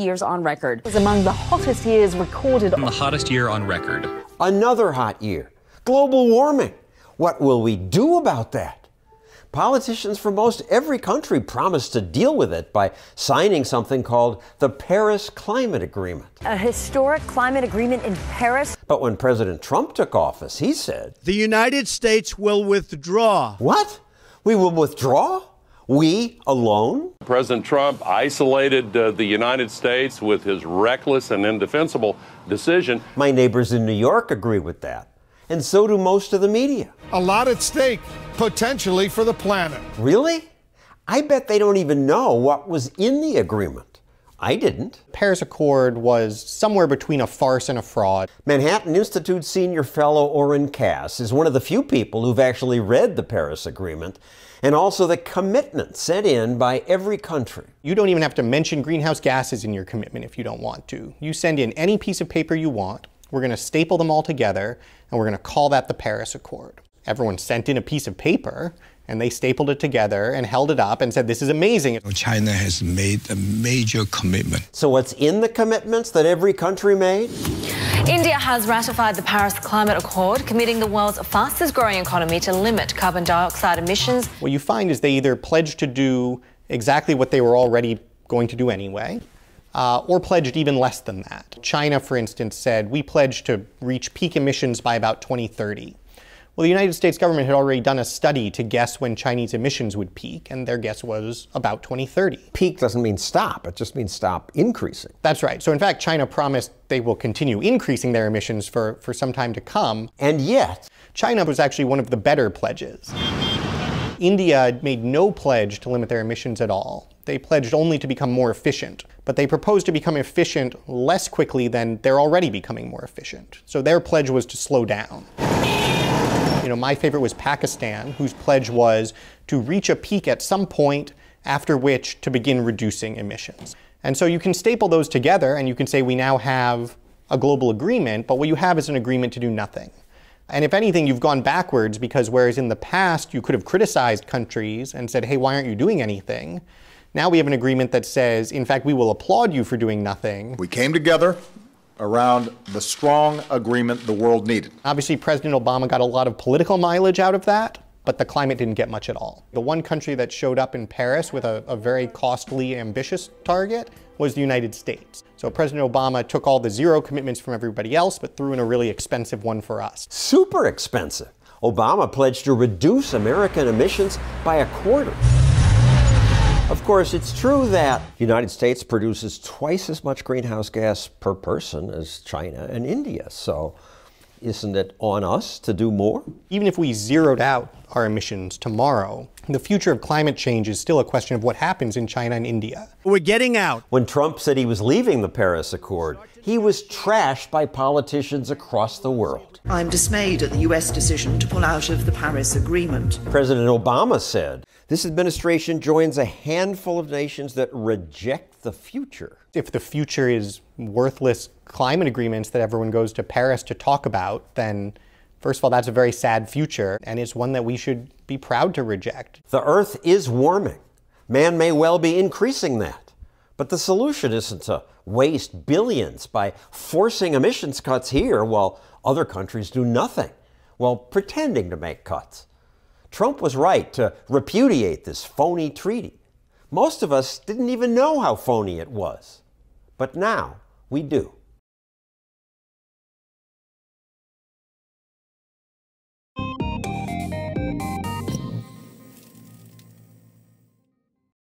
years on record. It was among the hottest years recorded. The hottest year on record. Another hot year. Global warming. What will we do about that? Politicians from most every country promised to deal with it by signing something called the Paris Climate Agreement. A historic climate agreement in Paris. But when President Trump took office, he said, The United States will withdraw. What? We will withdraw? We alone? President Trump isolated uh, the United States with his reckless and indefensible decision. My neighbors in New York agree with that. And so do most of the media. A lot at stake, potentially for the planet. Really? I bet they don't even know what was in the agreement. I didn't. Paris Accord was somewhere between a farce and a fraud. Manhattan Institute senior fellow Oren Cass is one of the few people who've actually read the Paris Agreement and also the commitment set in by every country. You don't even have to mention greenhouse gases in your commitment if you don't want to. You send in any piece of paper you want. We're going to staple them all together, and we're going to call that the Paris Accord. Everyone sent in a piece of paper, and they stapled it together and held it up and said, This is amazing. China has made a major commitment. So, what's in the commitments that every country made? India has ratified the Paris Climate Accord, committing the world's fastest growing economy to limit carbon dioxide emissions. What you find is they either pledge to do exactly what they were already going to do anyway, uh, or pledged even less than that. China, for instance, said we pledge to reach peak emissions by about 2030. Well, the United States government had already done a study to guess when Chinese emissions would peak, and their guess was about 2030. Peak doesn't mean stop, it just means stop increasing. That's right. So, in fact, China promised they will continue increasing their emissions for, for some time to come. And yet, China was actually one of the better pledges. India made no pledge to limit their emissions at all. They pledged only to become more efficient, but they proposed to become efficient less quickly than they're already becoming more efficient. So their pledge was to slow down. Know, my favorite was Pakistan, whose pledge was to reach a peak at some point after which to begin reducing emissions. And so you can staple those together and you can say we now have a global agreement, but what you have is an agreement to do nothing. And if anything, you've gone backwards because whereas in the past you could have criticized countries and said, hey, why aren't you doing anything? Now we have an agreement that says, in fact, we will applaud you for doing nothing. We came together around the strong agreement the world needed. Obviously, President Obama got a lot of political mileage out of that, but the climate didn't get much at all. The one country that showed up in Paris with a, a very costly, ambitious target was the United States. So President Obama took all the zero commitments from everybody else, but threw in a really expensive one for us. Super expensive. Obama pledged to reduce American emissions by a quarter. Of course, it's true that the United States produces twice as much greenhouse gas per person as China and India. So isn't it on us to do more? Even if we zeroed out our emissions tomorrow, the future of climate change is still a question of what happens in China and India. We're getting out. When Trump said he was leaving the Paris Accord, he was trashed by politicians across the world. I'm dismayed at the U.S. decision to pull out of the Paris Agreement. President Obama said this administration joins a handful of nations that reject the future. If the future is worthless climate agreements that everyone goes to Paris to talk about, then first of all, that's a very sad future, and it's one that we should be proud to reject. The Earth is warming. Man may well be increasing that. But the solution isn't to waste billions by forcing emissions cuts here while other countries do nothing, while pretending to make cuts. Trump was right to repudiate this phony treaty. Most of us didn't even know how phony it was. But now we do.